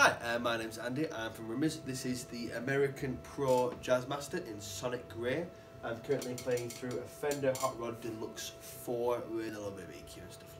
Hi, uh, my name's Andy. I'm from Rimmers. This is the American Pro Jazzmaster in Sonic Grey. I'm currently playing through a Fender Hot Rod Deluxe 4 with a little bit of EQ and stuff